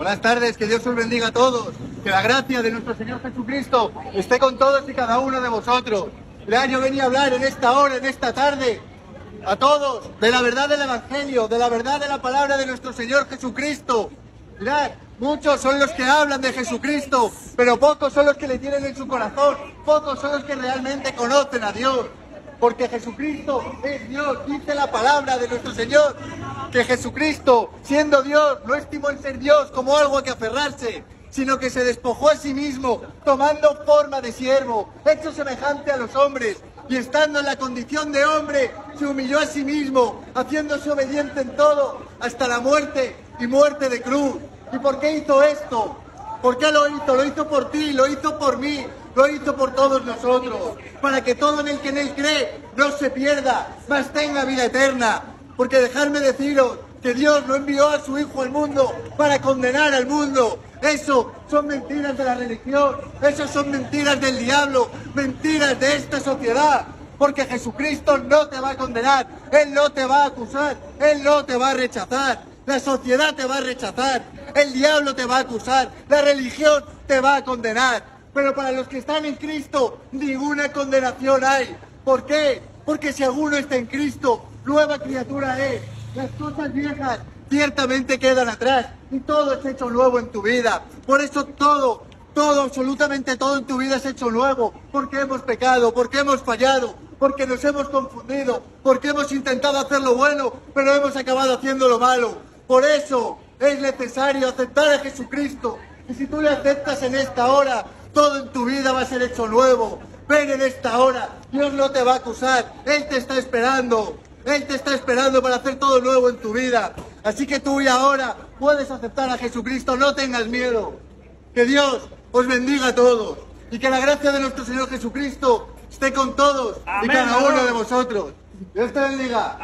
Buenas tardes, que Dios os bendiga a todos. Que la gracia de nuestro Señor Jesucristo esté con todos y cada uno de vosotros. Mirad, yo venía a hablar en esta hora, en esta tarde, a todos, de la verdad del Evangelio, de la verdad de la palabra de nuestro Señor Jesucristo. Mirad, muchos son los que hablan de Jesucristo, pero pocos son los que le tienen en su corazón, pocos son los que realmente conocen a Dios. Porque Jesucristo es Dios, dice la palabra de nuestro Señor, que Jesucristo, siendo Dios, no estimó el ser Dios como algo a que aferrarse, sino que se despojó a sí mismo, tomando forma de siervo, hecho semejante a los hombres, y estando en la condición de hombre, se humilló a sí mismo, haciéndose obediente en todo, hasta la muerte y muerte de cruz. ¿Y por qué hizo esto? ¿Por qué lo hizo? Lo hizo por ti, lo hizo por mí, lo hizo por todos nosotros, para que todo en el que en él cree no se pierda, mas tenga vida eterna. Porque dejarme deciros que Dios no envió a su Hijo al mundo para condenar al mundo. Eso son mentiras de la religión, eso son mentiras del diablo, mentiras de esta sociedad. Porque Jesucristo no te va a condenar, Él no te va a acusar, Él no te va a rechazar. La sociedad te va a rechazar, el diablo te va a acusar, la religión te va a condenar. Pero para los que están en Cristo, ninguna condenación hay. ¿Por qué? Porque si alguno está en Cristo, nueva criatura es. Las cosas viejas ciertamente quedan atrás y todo es hecho nuevo en tu vida. Por eso todo, todo, absolutamente todo en tu vida es hecho nuevo. Porque hemos pecado, porque hemos fallado, porque nos hemos confundido, porque hemos intentado hacer lo bueno, pero hemos acabado haciendo lo malo. Por eso es necesario aceptar a Jesucristo. Y si tú le aceptas en esta hora, todo en tu vida va a ser hecho nuevo. Ven en esta hora, Dios no te va a acusar, Él te está esperando. Él te está esperando para hacer todo nuevo en tu vida. Así que tú y ahora puedes aceptar a Jesucristo, no tengas miedo. Que Dios os bendiga a todos y que la gracia de nuestro Señor Jesucristo esté con todos y cada uno de vosotros. Dios te bendiga.